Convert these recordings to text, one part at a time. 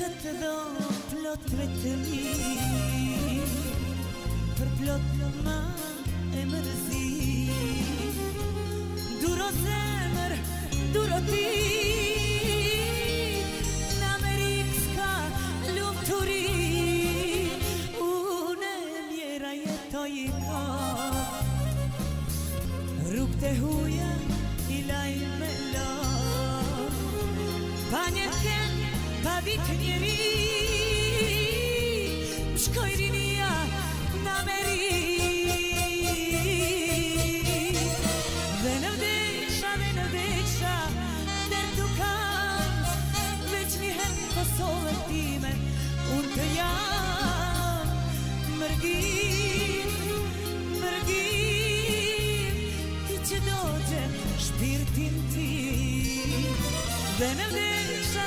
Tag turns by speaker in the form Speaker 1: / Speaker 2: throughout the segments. Speaker 1: këtë dhomë plot vetëm i Për plot në ma e mërzi Duro zemër, duro ti Në Amerikë s'ka lumë Unë e mjera jetoj i ka Rukë të huja i lajnë me la Pa një të njeri Më shkoj rinia në Ameri Dhe në vdesha, dhe në vdesha Dhe të kam Veç një hem të pasove time Unë të jam Mërgim, mërgim Ti që doqe shpirtin ti Dhe në vdesha,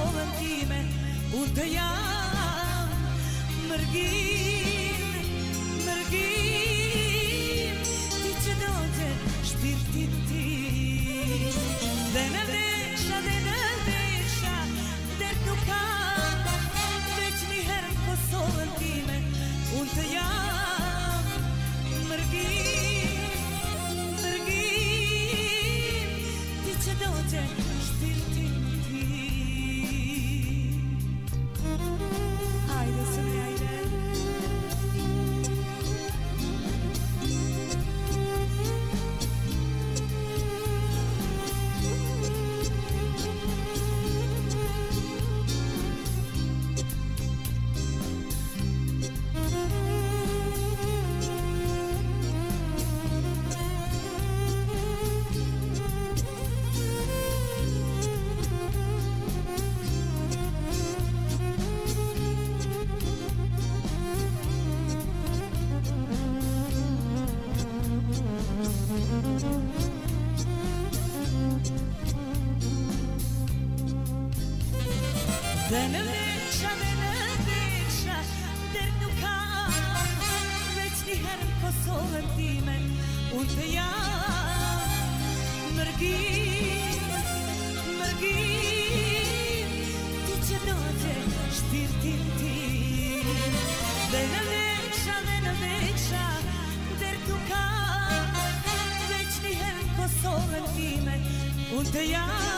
Speaker 1: kohën time Unë të jam mërgim, mërgim Ti që doqe shpirtin ti Dhe në vesha, dhe në vesha Dhe nuk ka një herë në time Unë të jam
Speaker 2: Dhe në veqa, dhe në veqa,
Speaker 1: dhe nuk kam Veq njëherën Kosovën timen, unë të jam Mërgim, mërgim, ti që nëqe 的样子。